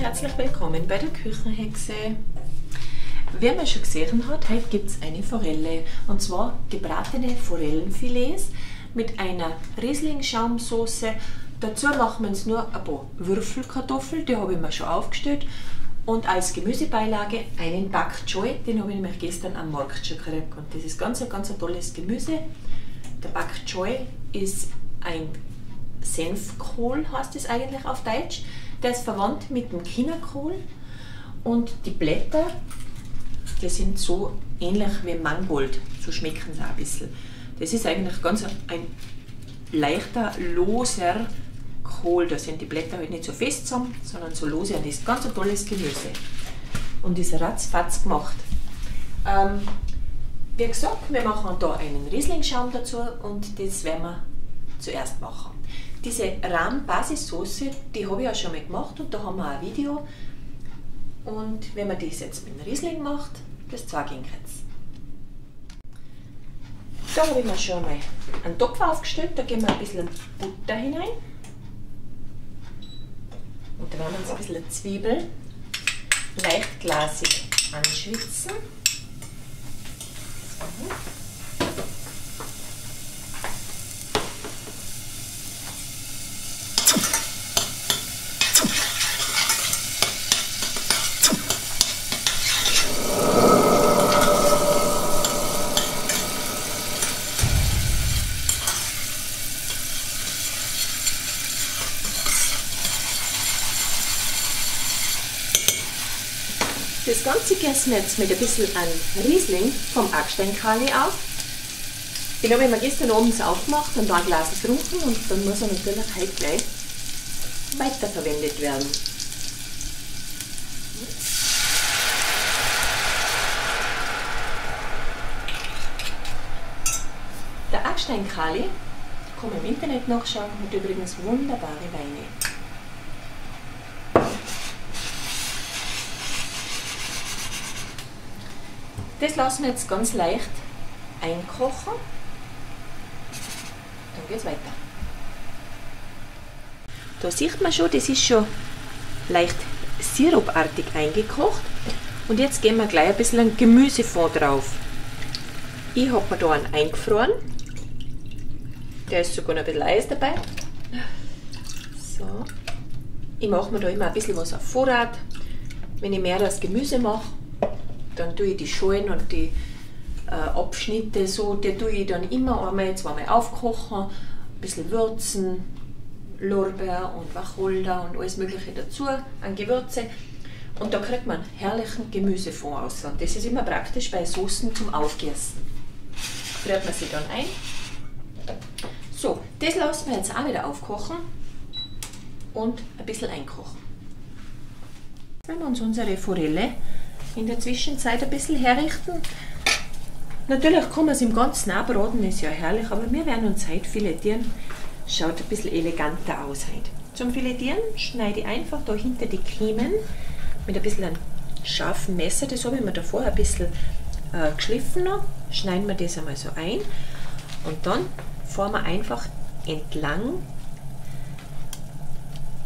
Herzlich willkommen bei der Küchenhexe. Wer mir schon gesehen hat, heute gibt es eine Forelle und zwar gebratene Forellenfilets mit einer Rieslingschaumsoße. Dazu machen wir uns nur ein paar Würfelkartoffeln, die habe ich mir schon aufgestellt und als Gemüsebeilage einen Bak Choy, den habe ich nämlich gestern am Markt schon gekriegt und das ist ganz, ganz ein tolles Gemüse. Der Bak Choy ist ein Senfkohl, heißt es eigentlich auf Deutsch. Der ist verwandt mit dem Chinakohl und die Blätter, die sind so ähnlich wie Mangold, so schmecken sie auch ein bisschen. Das ist eigentlich ganz ein leichter, loser Kohl. Da sind die Blätter halt nicht so fest zusammen, sondern so lose und das ist ganz ein tolles Gemüse. Und ist ratzfatz gemacht. Ähm, wie gesagt, wir machen da einen Rieslingschaum dazu und das werden wir zuerst machen. Diese Rahm-Basissoße, die habe ich ja schon mal gemacht und da haben wir auch ein Video. Und wenn man das jetzt mit dem Riesling macht, das jetzt. Da habe ich mir schon mal einen Topf aufgestellt, da geben wir ein bisschen Butter hinein. Und da werden wir uns ein bisschen Zwiebel leichtglasig anschwitzen. So. Wir jetzt mit ein bisschen an Riesling vom Acksteinkali auf. Den habe ich gestern abends aufgemacht und da ein Glas getrunken und dann muss er natürlich heute gleich weiterverwendet werden. Der Acksteinkali, kann man im Internet nachschauen, hat übrigens wunderbare Weine. Das lassen wir jetzt ganz leicht einkochen. Dann geht es weiter. Da sieht man schon, das ist schon leicht sirupartig eingekocht. Und jetzt geben wir gleich ein bisschen Gemüsefond drauf. Ich habe mir da einen eingefroren. Der ist sogar noch ein bisschen Eis dabei. So. Ich mache mir da immer ein bisschen was auf Vorrat. Wenn ich mehr das Gemüse mache, dann tue ich die Schalen und die äh, Abschnitte so, die tue ich dann immer einmal, zweimal aufkochen, ein bisschen würzen, Lorbeer und Wacholder und alles mögliche dazu an Gewürze. Und da kriegt man herrlichen Gemüsefond aus. Und das ist immer praktisch bei Soßen zum Aufgießen. Friert man sie dann ein. So, das lassen wir jetzt auch wieder aufkochen und ein bisschen einkochen. Werden wir uns unsere Forelle in der Zwischenzeit ein bisschen herrichten. Natürlich kann man es im ganzen anbraten, ist ja herrlich, aber wir werden uns heute filetieren. Schaut ein bisschen eleganter aus heute. Zum Filetieren schneide ich einfach da hinter die Kiemen mit ein bisschen einem scharfen Messer, das habe ich mir davor ein bisschen äh, geschliffen noch, schneiden wir das einmal so ein und dann fahren wir einfach entlang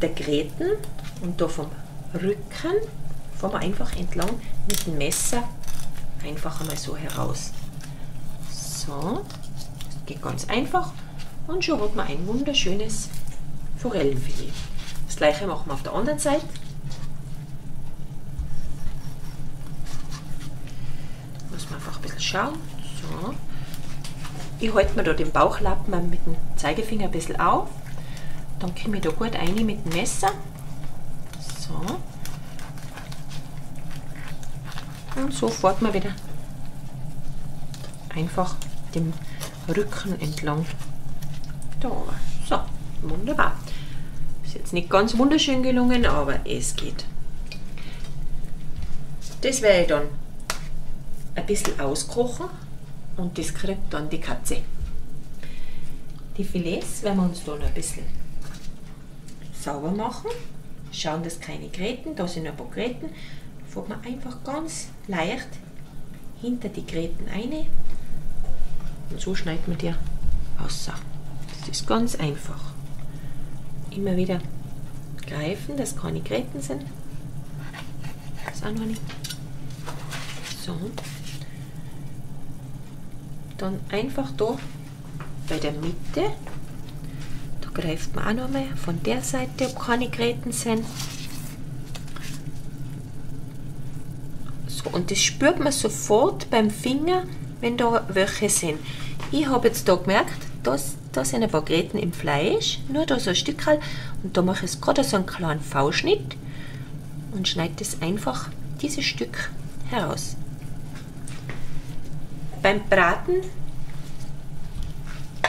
der Gräten und da vom Rücken fahren wir einfach entlang mit dem Messer einfach einmal so heraus. So, geht ganz einfach und schon hat man ein wunderschönes Forellenfilet. Das gleiche machen wir auf der anderen Seite. Muss man einfach ein bisschen schauen. So. Ich halte mir da den Bauchlappen mit dem Zeigefinger ein bisschen auf. Dann komme ich da gut rein mit dem Messer. So. Und so fährt man wieder einfach dem Rücken entlang da So, wunderbar. Ist jetzt nicht ganz wunderschön gelungen, aber es geht. Das werde ich dann ein bisschen auskochen und das kriegt dann die Katze. Die Filets werden wir uns dann ein bisschen sauber machen. Schauen, dass keine Gräten, da sind ein paar Gräten fährt man einfach ganz leicht hinter die Gräten ein und so schneidet man die raus. Das ist ganz einfach. Immer wieder greifen, dass keine Gräten sind. Das auch noch nicht. So. Dann einfach da bei der Mitte. Da greift man auch noch mal von der Seite, ob keine Gräten sind. So, und das spürt man sofort beim Finger, wenn da welche sind. Ich habe jetzt da gemerkt, dass, da sind ein paar Gräten im Fleisch, nur da so ein Stück halt. Und da mache ich gerade so einen kleinen V-Schnitt und schneide das einfach dieses Stück heraus. Beim Braten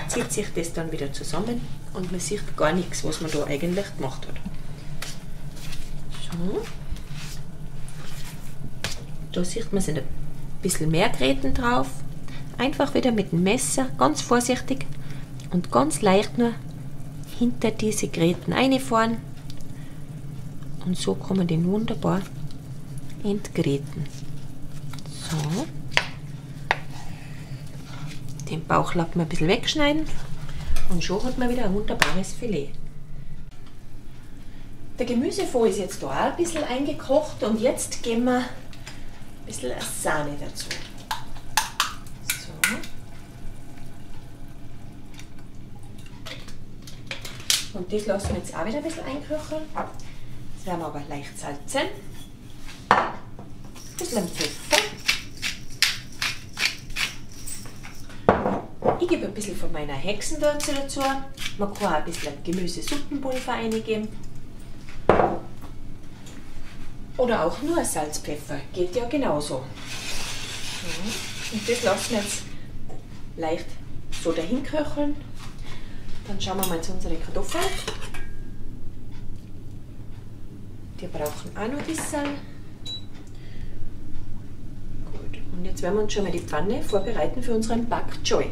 zieht sich das dann wieder zusammen und man sieht gar nichts, was man da eigentlich gemacht hat. So. Da sieht man sind ein bisschen mehr Gräten drauf. Einfach wieder mit dem Messer ganz vorsichtig und ganz leicht nur hinter diese Gräten einfahren. Und so kann man den wunderbar entgräten. So. Den Bauchlappen ein bisschen wegschneiden und schon hat man wieder ein wunderbares Filet. Der Gemüsefond ist jetzt da auch ein bisschen eingekocht und jetzt geben wir bisschen Sahne dazu. So. Und das lassen wir jetzt auch wieder ein bisschen einköcheln. Das werden wir aber leicht salzen. Ein bisschen Pfeffer. Ich gebe ein bisschen von meiner Hexenwürze dazu. Man kann auch ein bisschen Gemüsesuppenpulver eingeben. Oder auch nur Salzpfeffer. Geht ja genauso. Und das lassen wir jetzt leicht so dahin köcheln. Dann schauen wir mal zu unseren Kartoffeln. Die brauchen auch noch ein bisschen. Gut. Und jetzt werden wir uns schon mal die Pfanne vorbereiten für unseren Bak Choy.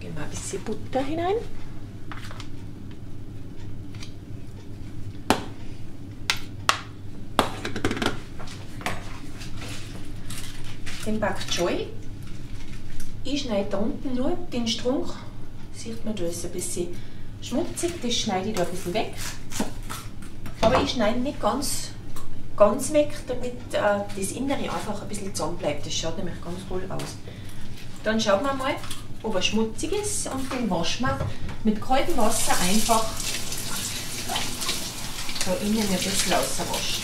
Geben wir ein bisschen Butter hinein. Den Bak Choy. Ich schneide da unten nur den Strunk. Sieht man, da ist ein bisschen schmutzig. Das schneide ich da ein bisschen weg. Aber ich schneide nicht ganz, ganz weg, damit äh, das Innere einfach ein bisschen zusammen bleibt. Das schaut nämlich ganz toll aus. Dann schauen wir mal, ob er schmutzig ist und den waschen wir mit kaltem Wasser einfach da innen ein bisschen rauswaschen.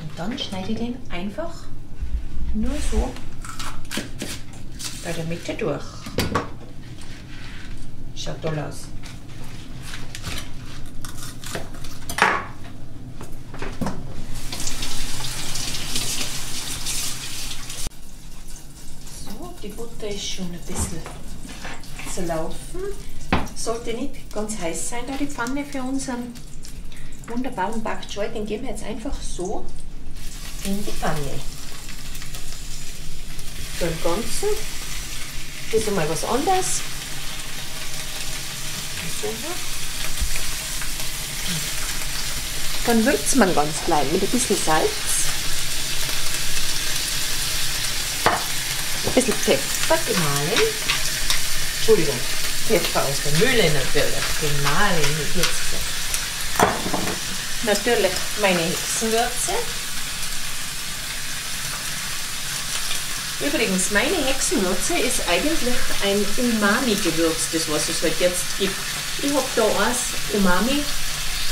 Und dann schneide den einfach nur so bei der Mitte durch. Schaut toll aus. Die Butter ist schon ein bisschen zerlaufen. Sollte nicht ganz heiß sein, da die Pfanne für unseren wunderbaren Bak. Den geben wir jetzt einfach so in die Pfanne. So im Ganzen. Das ist einmal was anderes. Dann würzt man ganz klein mit ein bisschen Salz. ein bisschen Pfeffer gemahlen. Entschuldigung, Pfeffer aus der Mühle natürlich. Gemahlen, jetzt gesagt. Natürlich meine Hexenwürze. Übrigens, meine Hexenwürze ist eigentlich ein Umami-Gewürz, das was es halt jetzt gibt. Ich habe da eins Umami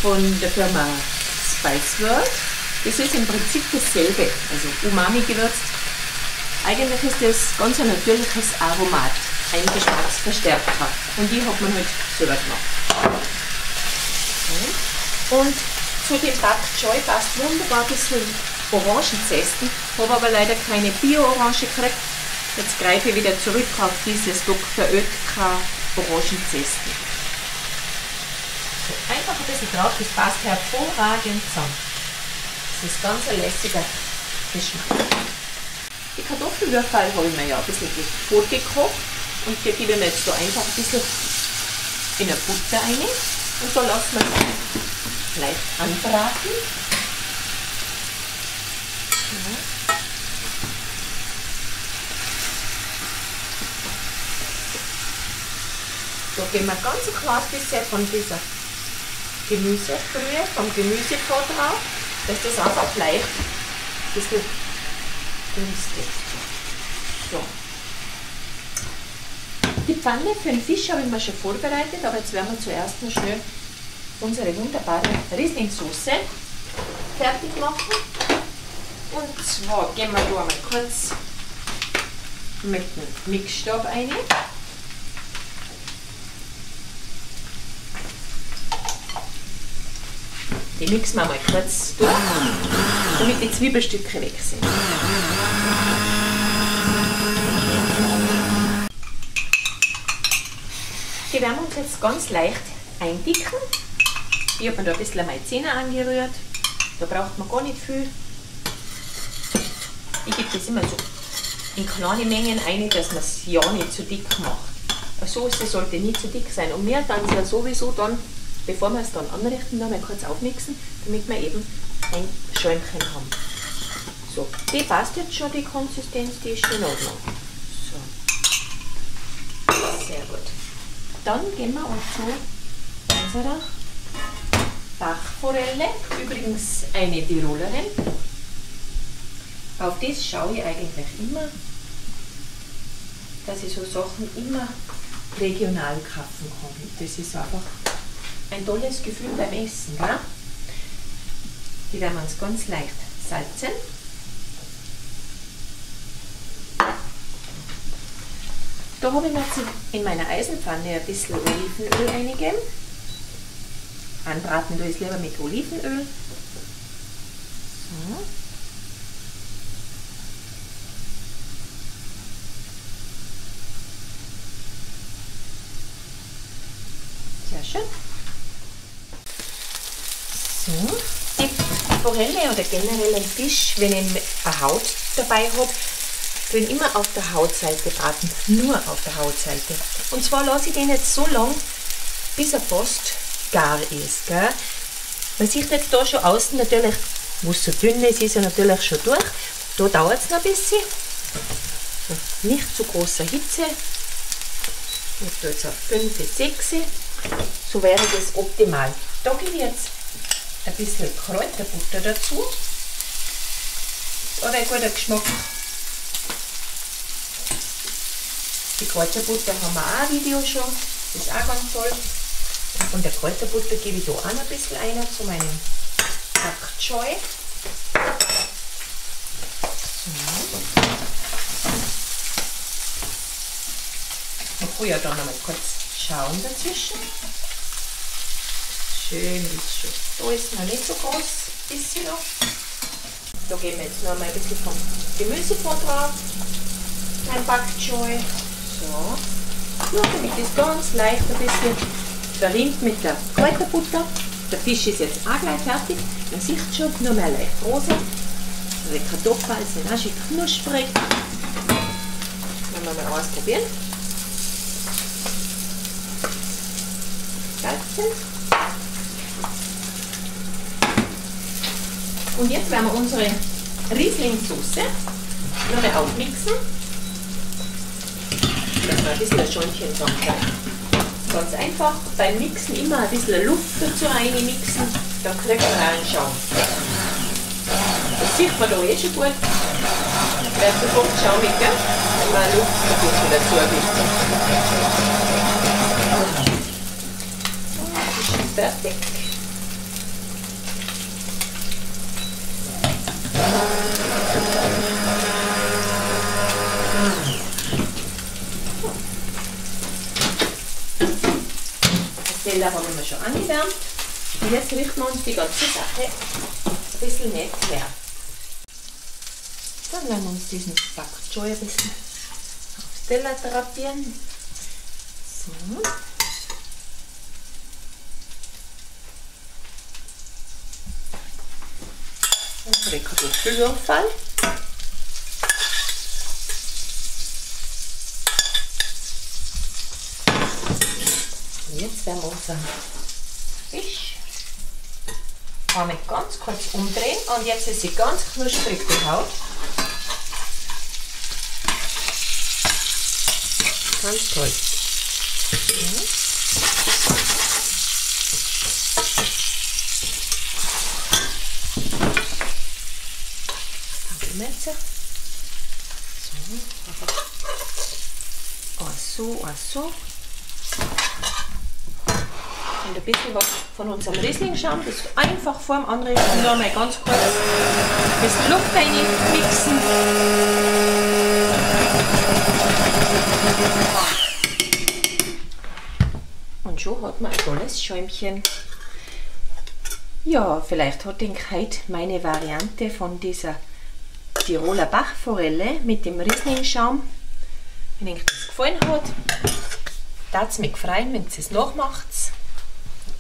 von der Firma Spice World. Das ist im Prinzip dasselbe. Also Umami-Gewürz eigentlich ist das ganz ein natürliches Aromat, ein Geschmacksverstärker. Und die hat man halt selber gemacht. Und zu dem Bak Choy passt wunderbar bisschen Orangenzesten. Habe aber leider keine Bio-Orange gekriegt. Jetzt greife ich wieder zurück auf dieses Dr. Oetker Orangenzesten. Einfach ein bisschen drauf, das passt hervorragend zusammen. Das ist ganz ein lässiger Geschmack. Die Kartoffelwürfel habe ich mir ja ein bisschen vorgekocht und die gebe ich mir jetzt so einfach ein bisschen in der Butter rein und so lassen wir es leicht anbraten. So geben wir ganz kleines bisschen von dieser Gemüsebrühe, vom Gemüsebrot drauf, dass das einfach leicht ein bisschen dünstet. So. Die Pfanne für den Fisch habe ich mir schon vorbereitet, aber jetzt werden wir zuerst noch schnell unsere wunderbare Rieslingsauce fertig machen. Und zwar gehen wir da mal kurz mit dem Mixstab rein. Die mixen wir mal kurz durch, damit die Zwiebelstücke weg sind. Die werden wir uns jetzt ganz leicht eindicken. Ich habe mir da ein bisschen Maizena angerührt. Da braucht man gar nicht viel. Ich gebe das immer so in kleine Mengen ein, dass man es ja nicht zu dick macht. Eine Soße sollte nicht zu dick sein. Und wir dann ja sowieso dann, bevor wir es dann anrichten, noch mal kurz aufmixen, damit wir eben ein Schäumchen haben. So, die passt jetzt schon, die Konsistenz, die ist in Ordnung. So. Sehr gut. Dann gehen wir auch zu unserer Bachforelle, übrigens eine Tirolerin. Auf das schaue ich eigentlich immer, dass ich so Sachen immer regional kaufen kann. Das ist einfach ein tolles Gefühl beim Essen. Gell? Die werden wir uns ganz leicht salzen. Da habe ich jetzt in meiner Eisenpfanne ein bisschen Olivenöl eingegeben. Anbraten tue ich es lieber mit Olivenöl. So. Sehr schön. So. Die Forelle oder generell ein Fisch, wenn ich eine Haut dabei habe, bin immer auf der Hautseite braten. Nur auf der Hautseite. Und zwar lasse ich den jetzt so lang, bis er fast gar ist. Gell? Man sieht jetzt da schon außen natürlich, wo es so dünn ist, ist er natürlich schon durch. Da dauert es noch ein bisschen. Nicht zu großer Hitze. Ich tue jetzt auf 5, 6. So wäre das optimal. Da gebe ich jetzt ein bisschen Kräuterbutter dazu. Oder ein guter Geschmack. Die Kräuterbutter haben wir auch ein Video schon. Das ist auch ganz toll. Und der Kräuterbutter gebe ich da auch noch ein bisschen ein zu meinem Pak Choi. So. Man kann ja dann noch mal kurz schauen dazwischen. Schön ist schon. Da ist noch nicht so groß, bisschen noch. Da geben wir jetzt noch mal ein bisschen vom Gemüsebrot drauf. Ein Choi. So. Nur damit das ganz leicht ein bisschen verrinnt mit der Kräuterbutter. Der Fisch ist jetzt auch gleich fertig. Man sieht schon, nur mehr leicht rosa. Die Kartoffeln sind auch schön knusprig. Wenn wir mal ausprobieren. Salzen. Und jetzt werden wir unsere Rieslingsauce noch mal aufmixen. Dass wir ein bisschen ein Schäumchen zusammen Ganz einfach beim Mixen immer ein bisschen Luft dazu reinmixen, dann kriegt man auch einen Schaum. Das sieht man da eh schon gut. Wird sofort schaumig, gell? wenn man Luft ein bisschen dazu gibt. Das ist schon fertig. Teller haben wir schon angewärmt. Und jetzt richten wir uns die ganze Sache ein bisschen nett her. Dann werden wir uns diesen Choi ein bisschen aufs Teller drapieren. So. Unsere Kartoffelwürfel. jetzt werden wir unseren Fisch einmal ganz kurz umdrehen und jetzt ist sie ganz knusprig, die Haut. Ganz toll. Mhm. Messer. So, so, so und ein bisschen was von unserem Rieslingschaum. Das einfach vor dem Anregen und noch mal ganz kurz das Luft mixen. Und schon hat man ein tolles Schäumchen. Ja, vielleicht hat den heute meine Variante von dieser Tiroler Bachforelle mit dem Rieslingschaum. Wenn euch das gefallen hat, darf es mich freuen, wenn ihr es nachmacht.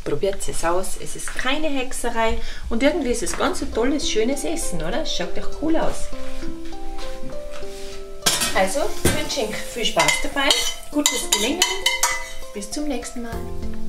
Probiert es aus. Es ist keine Hexerei und irgendwie ist es ganz ein tolles, schönes Essen, oder? Es schaut doch cool aus. Also, ich wünsche euch viel Spaß dabei, gutes Gelingen. Bis zum nächsten Mal.